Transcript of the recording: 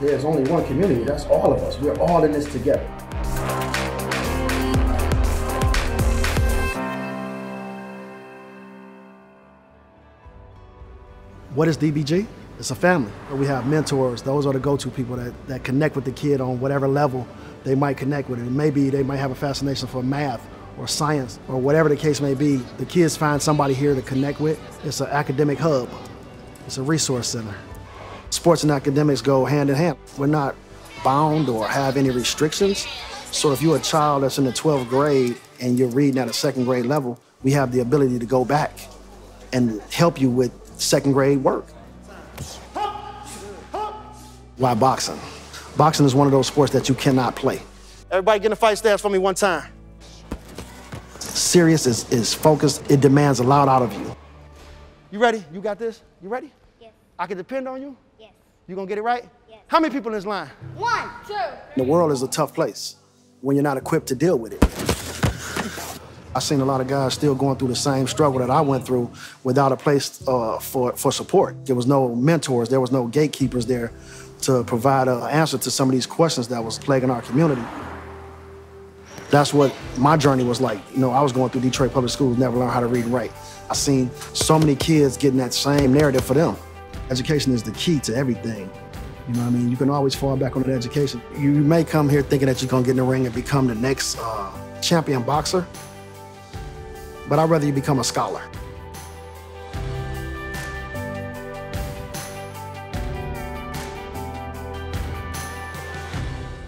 there's only one community. That's all of us. We're all in this together. What is DBG? It's a family. We have mentors. Those are the go-to people that, that connect with the kid on whatever level they might connect with it. Maybe they might have a fascination for math or science or whatever the case may be. The kids find somebody here to connect with. It's an academic hub. It's a resource center. Sports and academics go hand in hand. We're not bound or have any restrictions. So if you're a child that's in the 12th grade and you're reading at a second grade level, we have the ability to go back and help you with second grade work. Why boxing? Boxing is one of those sports that you cannot play. Everybody get in a fight stance for me one time. Serious is, is focused. It demands a lot out of you. You ready? You got this? You ready? Yes. I can depend on you? Yes. You gonna get it right? Yes. How many people in this line? One, two. The world is a tough place when you're not equipped to deal with it. I've seen a lot of guys still going through the same struggle that I went through without a place uh, for, for support. There was no mentors, there was no gatekeepers there to provide an answer to some of these questions that was plaguing our community. That's what my journey was like. You know, I was going through Detroit Public Schools, never learned how to read and write. I seen so many kids getting that same narrative for them. Education is the key to everything. You know what I mean? You can always fall back on that education. You may come here thinking that you're gonna get in the ring and become the next uh, champion boxer, but I'd rather you become a scholar.